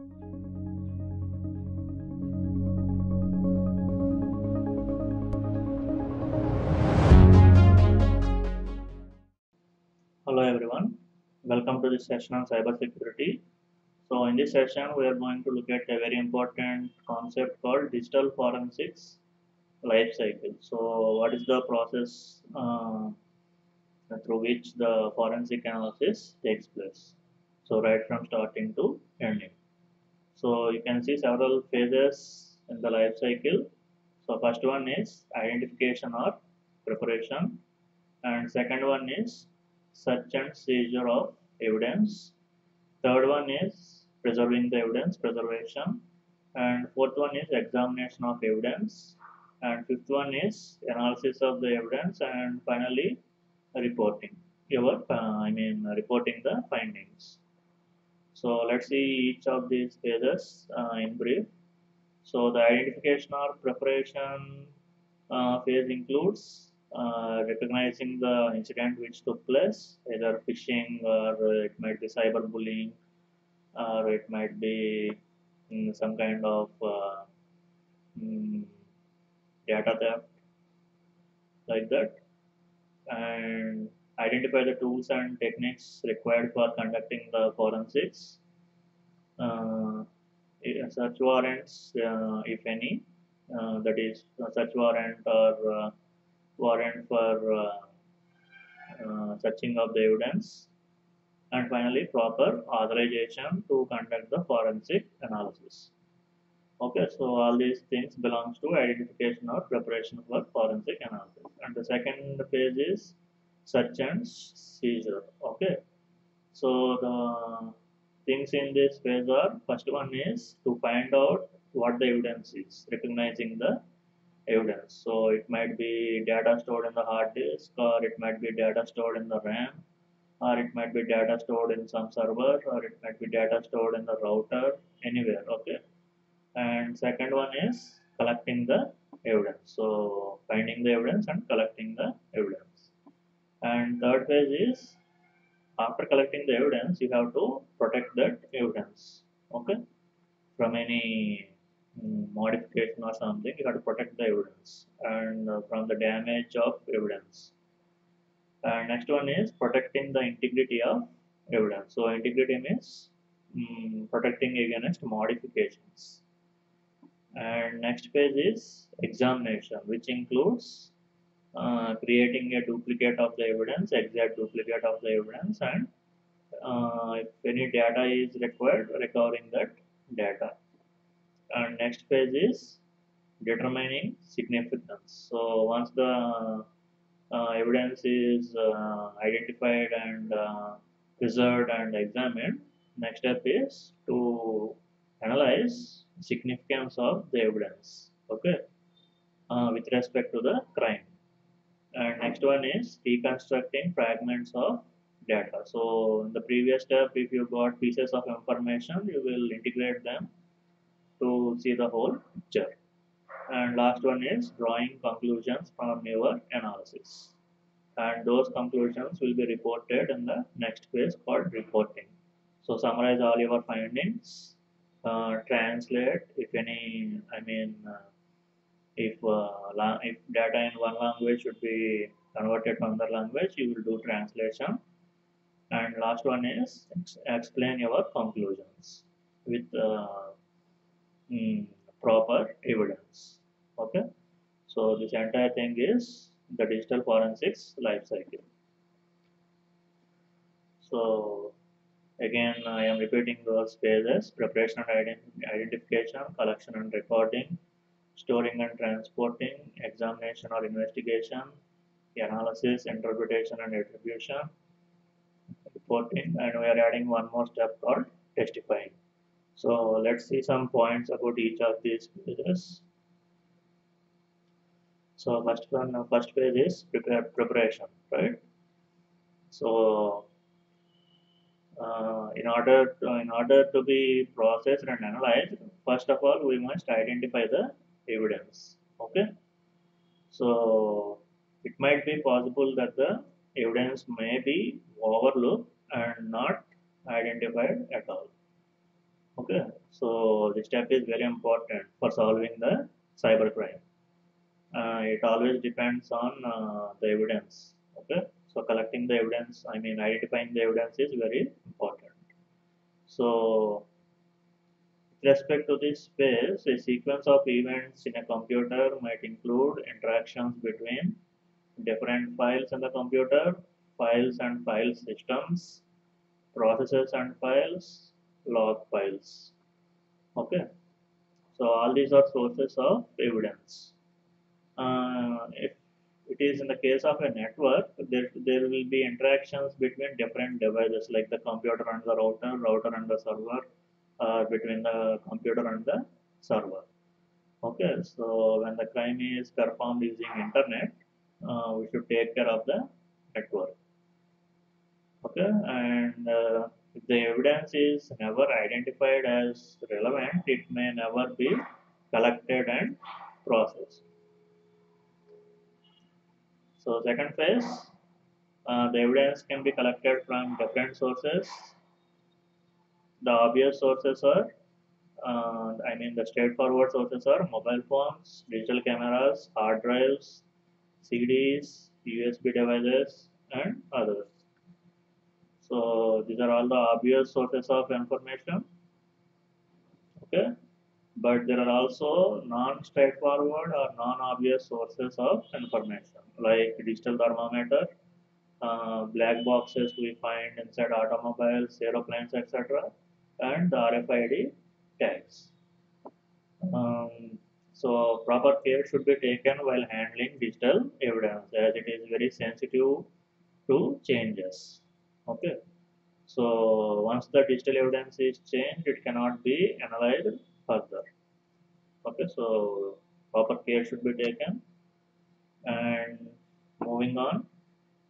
Hello everyone, welcome to this session on cybersecurity. So in this session we are going to look at a very important concept called digital forensics life cycle. So what is the process uh, through which the forensic analysis takes place? So right from starting to ending. So you can see several phases in the life cycle. So first one is identification or preparation and second one is search and seizure of evidence. Third one is preserving the evidence, preservation. And fourth one is examination of evidence. And fifth one is analysis of the evidence. And finally, reporting. Your, uh, I mean, reporting the findings. So let's see each of these phases uh, in brief. So the identification or preparation uh, phase includes uh, recognizing the incident which took place, either phishing or it might be cyberbullying, or it might be mm, some kind of uh, mm, data theft, like that, and identify the tools and techniques required for conducting the forensics. Uh, search warrants, uh, if any, uh, that is, search warrant or warrant for uh, uh, searching of the evidence. And finally proper authorization to conduct the forensic analysis. Okay so all these things belongs to identification or preparation for forensic analysis. And the second phase is search and seizure okay so the things in this phase are first one is to find out what the evidence is recognizing the evidence. So it might be data stored in the hard disk, or it might be data stored in the RAM, or it might be data stored in some server, or it might be data stored in the router, anywhere. Okay. And second one is collecting the evidence. So finding the evidence and collecting the. And third phase is after collecting the evidence, you have to protect that evidence. Okay. From any modification or something you have to protect the evidence and uh, from the damage of evidence and next one is protecting the integrity of evidence so integrity means um, protecting against modifications and next phase is examination which includes uh, creating a duplicate of the evidence exact duplicate of the evidence and uh, if any data is required recovering that data. And next phase is determining significance. So once the uh, evidence is uh, identified and uh, preserved and examined next step is to analyze significance of the evidence. Okay? Uh, with respect to the crime and next one is reconstructing fragments of data so in the previous step if you got pieces of information you will integrate them to see the whole picture. And last one is drawing conclusions from your analysis. And those conclusions will be reported in the next phase called reporting. So summarize all your findings, uh, translate if any, I mean, uh, if, uh, if data in one language should be converted to another language, you will do translation. And last one is explain your conclusions with uh, mm, proper evidence. Okay? So this entire thing is the digital forensics life cycle. So again i am repeating those phases preparation and identification collection and recording storing and transporting examination or investigation analysis interpretation and attribution reporting and we are adding one more step called testifying so let's see some points about each of these phases. So first one, first phase is prepare, preparation, right? So uh, in order to, in order to be processed and analyzed, first of all we must identify the evidence. Okay. So it might be possible that the evidence may be overlooked and not identified at all okay So this step is very important for solving the cybercrime. Uh, it always depends on uh, the evidence. Okay, so collecting the evidence, I mean identifying the evidence is very important. So respect to this space, a sequence of events in a computer might include interactions between different files in the computer, files and file systems, processes and files, log files. Okay, so all these are sources of evidence. Uh, if it is in the case of a network, there, there will be interactions between different devices like the computer and the router, router and the server, uh, between the computer and the server. Okay, so when the crime is performed using internet, uh, we should take care of the network. Okay, and uh, if the evidence is never identified as relevant, it may never be collected and processed. So second phase, uh, the evidence can be collected from different sources. The obvious sources are, uh, I mean the straightforward sources are mobile phones, digital cameras, hard drives, CDs, USB devices and others. So these are all the obvious sources of information. Okay, but there are also non-straightforward or non-obvious sources of information like digital thermometer, uh, black boxes we find inside automobiles, aeroplanes, etc., and RFID tags. Um, so proper care should be taken while handling digital evidence as it is very sensitive to changes. Okay. So once the digital evidence is changed, it cannot be analyzed further. Okay, so proper care should be taken. And moving on,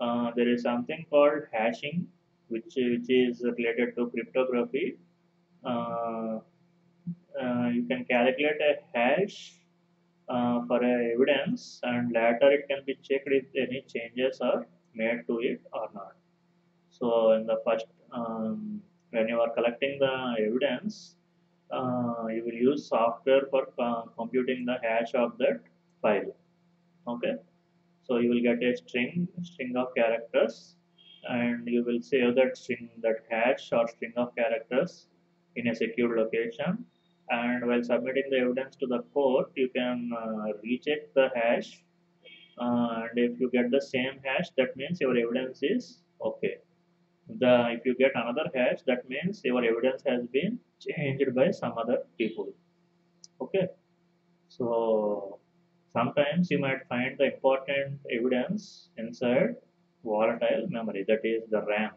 uh, there is something called hashing, which which is related to cryptography. Uh, uh, you can calculate a hash uh, for a evidence, and later it can be checked if any changes are made to it or not. So in the first, um, when you are collecting the evidence, uh, you will use software for uh, computing the hash of that file. Okay, so you will get a string, string of characters, and you will save that string, that hash or string of characters in a secure location. And while submitting the evidence to the court, you can uh, recheck the hash, uh, and if you get the same hash, that means your evidence is okay. The if you get another hash that means your evidence has been changed by some other people. Okay. So sometimes you might find the important evidence inside volatile memory that is the ram.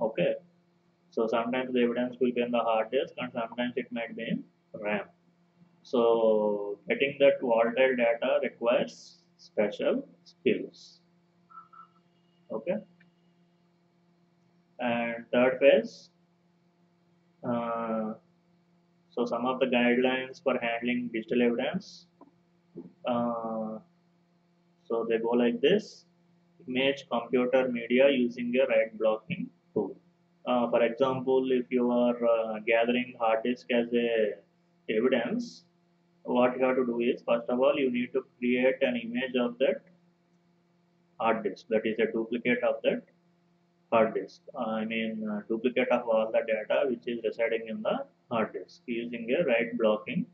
Okay so sometimes the evidence will be in the hard disk and sometimes it might be in ram. So getting that volatile data requires special skills. Okay? And third phase uh, so some of the guidelines for handling digital evidence uh, so they go like this. Image computer media using a write blocking tool uh, for example if you are uh, gathering hard disk as a evidence what you have to do is first of all you need to create an image of that hard disk that is a duplicate of that hard disk. I mean uh, duplicate of all the data which is residing in the hard disk using a write blocking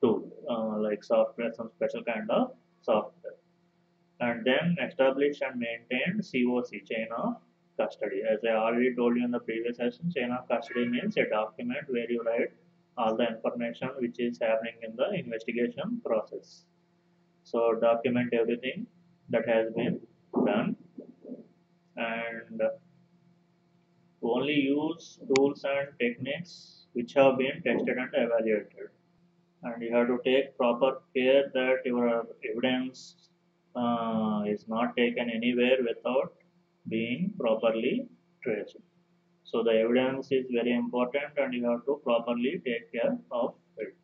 tool uh, like software, some special kind of software. And then establish and maintain COC, chain of custody. As I already told you in the previous session, chain of custody means a document where you write all the information which is happening in the investigation process. So document everything that has been done and only use tools and techniques which have been tested and evaluated and you have to take proper care that your evidence uh, is not taken anywhere without being properly traced so the evidence is very important and you have to properly take care of it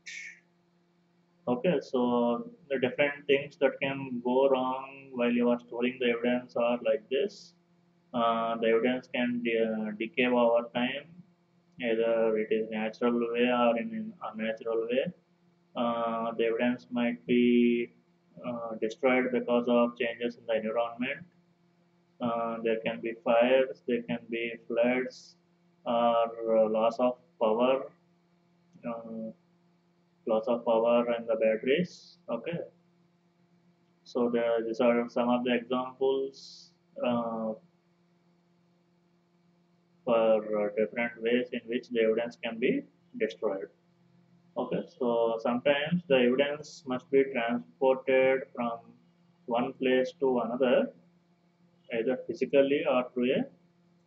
okay so the different things that can go wrong while you are storing the evidence are like this uh, the evidence can de- decay over time either it is natural way or in an unnatural way. Uh, the evidence might be uh, destroyed because of changes in the environment. Uh, there can be fires, there can be floods, or loss of power, uh, loss of power and the batteries. Okay. So these are some of the examples uh, for different ways in which the evidence can be destroyed. Okay, so sometimes the evidence must be transported from one place to another, either physically or through a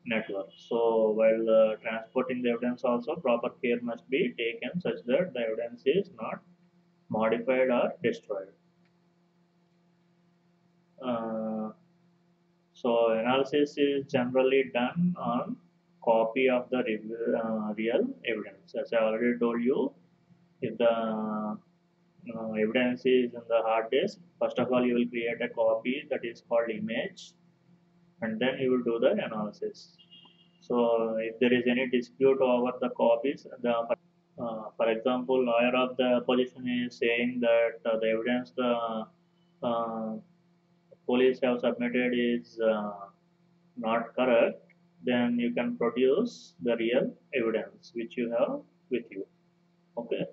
network. So while uh, transporting the evidence also, proper care must be taken such that the evidence is not modified or destroyed. Uh, so analysis is generally done on copy of the uh, real evidence. As I already told you, if the uh, evidence is in the hard disk, first of all you will create a copy that is called image and then you will do the analysis. So if there is any dispute over the copies, the uh, for example, lawyer of the opposition is saying that uh, the evidence the uh, police have submitted is uh, not correct, then you can produce the real evidence which you have with you. Okay.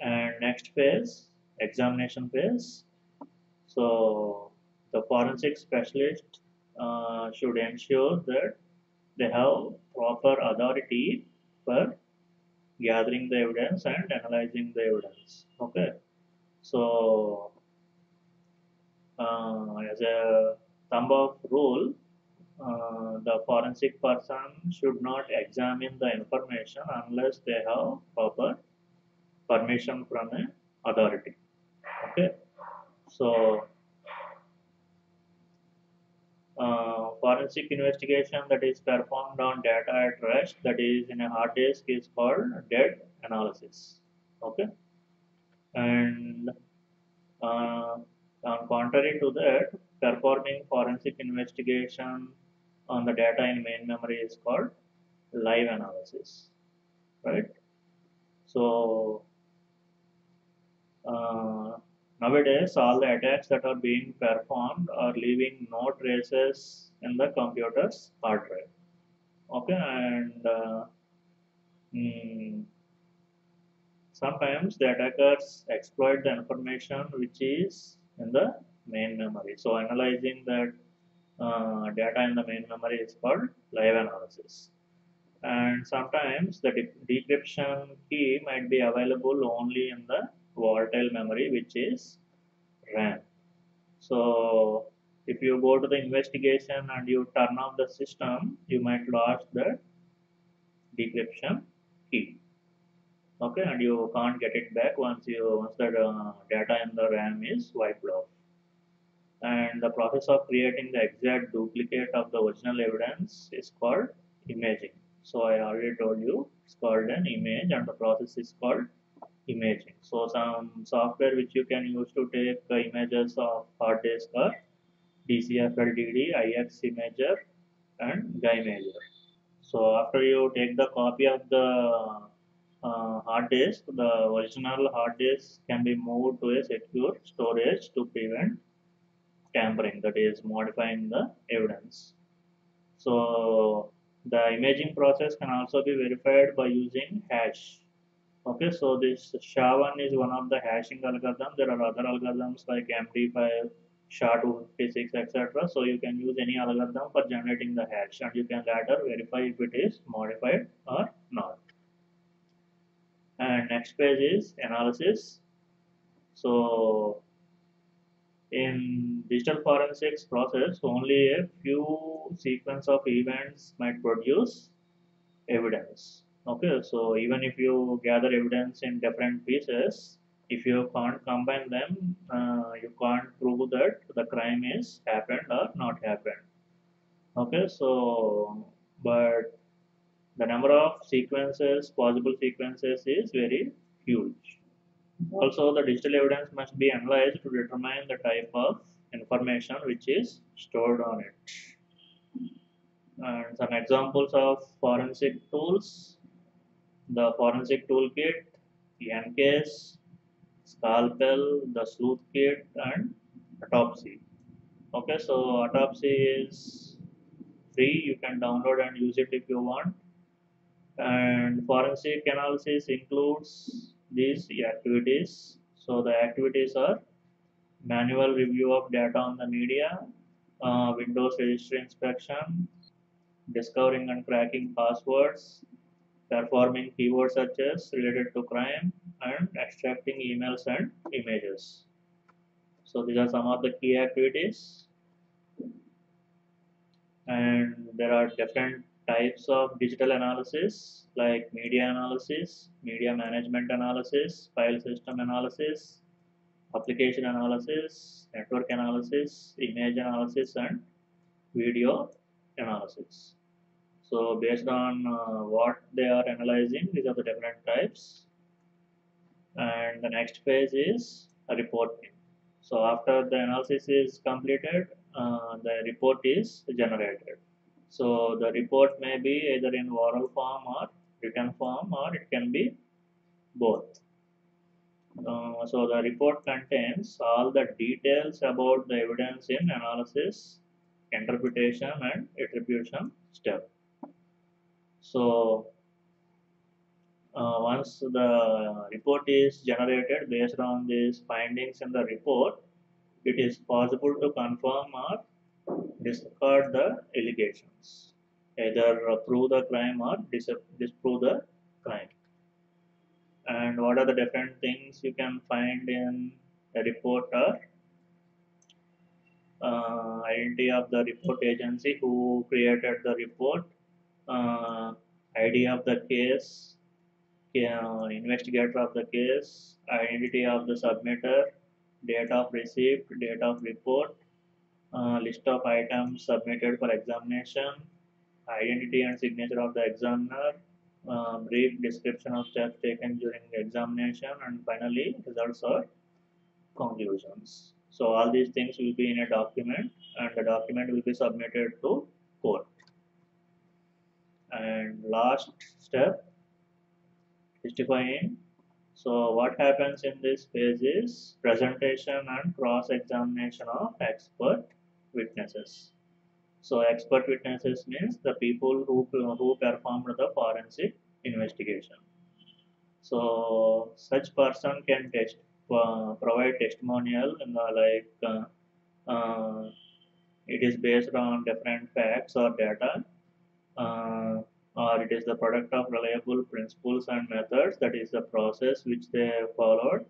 And next phase, examination phase. So the forensic specialist uh, should ensure that they have proper authority for gathering the evidence and analyzing the evidence. Okay. So uh, as a thumb of rule, uh, the forensic person should not examine the information unless they have proper permission from an authority. Okay, so uh, forensic investigation that is performed on data at rest, that is in a hard disk, is called dead analysis. Okay, and uh, on contrary to that, performing forensic investigation on the data in main memory is called live analysis, right? So uh, nowadays, all the attacks that are being performed are leaving no traces in the computer's hard drive. Okay, and uh, mm, sometimes the attackers exploit the information which is in the main memory. So analyzing that uh, data in the main memory is called live analysis. And sometimes the de decryption key might be available only in the volatile memory, which is RAM. So if you go to the investigation and you turn off the system, you might lose the decryption key. Okay, and you can't get it back once you once the uh, data in the RAM is wiped off and the process of creating the exact duplicate of the original evidence is called imaging. So I already told you it's called an image and the process is called imaging. So some software which you can use to take images of hard disk are DCFLDD, IX Imager and Imager. So after you take the copy of the uh, hard disk, the original hard disk can be moved to a secure storage to prevent tampering that is modifying the evidence so the imaging process can also be verified by using hash okay so this sha1 is one of the hashing algorithm there are other algorithms like md5 sha256 etc so you can use any algorithm for generating the hash and you can later verify if it is modified or not. And next page is analysis. So in digital forensics process, only a few sequence of events might produce evidence. Okay, so even if you gather evidence in different pieces, if you can't combine them, uh, you can't prove that the crime is happened or not happened. Okay, so but the number of sequences, possible sequences is very huge. Also, the digital evidence must be analyzed to determine the type of information which is stored on it. and some examples of forensic tools the forensic toolkit ENCASE, scalpel the sleuth kit and autopsy. Okay so autopsy is free. You can download and use it if you want. And forensic analysis includes these activities. So the activities are manual review of data on the media uh, windows registry inspection discovering and cracking passwords performing keyword searches related to crime and extracting emails and images so these are some of the key activities and there are different types of digital analysis like media analysis, media management analysis, file system analysis, application analysis, network analysis, image analysis and video analysis. So based on uh, what they are analyzing, these are the different types. And the next phase is a reporting. So after the analysis is completed, uh, the report is generated. So the report may be either in oral form or written form or it can be both. Uh, so the report contains all the details about the evidence in analysis, interpretation and attribution step. So uh, once the report is generated based on these findings in the report, it is possible to confirm or discard the allegations, either prove the crime or dis disprove the crime. And what are the different things you can find in a report are uh, identity of the report agency who created the report, uh, ID of the case, uh, investigator of the case, identity of the submitter, date of receipt, date of report, uh, list of items submitted for examination, identity and signature of the examiner, uh, brief description of steps taken during the examination, and finally results or conclusions. So all these things will be in a document and the document will be submitted to court. And last step, is testifying so what happens in this phase is presentation and cross-examination of expert witnesses. So expert witnesses means the people who, who performed the forensic investigation. So such person can test, uh, provide testimonial the like uh, uh, it is based on different facts or data uh, or it is the product of reliable principles and methods. That is the process which they followed.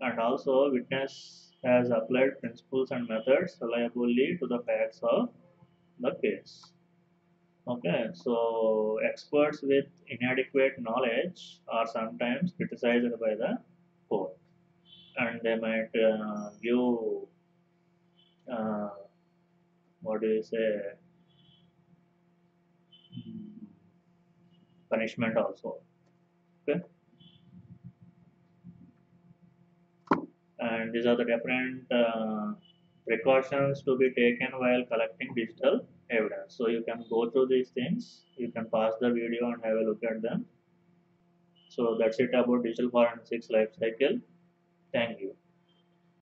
And also witness has applied principles and methods reliably to the facts of the case. Okay so experts with inadequate knowledge are sometimes criticized by the court. And they might uh, give uh, what do you say punishment also. Okay? And these are the different uh, precautions to be taken while collecting digital evidence. So you can go through these things. You can pause the video and have a look at them. So that's it about digital forensics life cycle. Thank you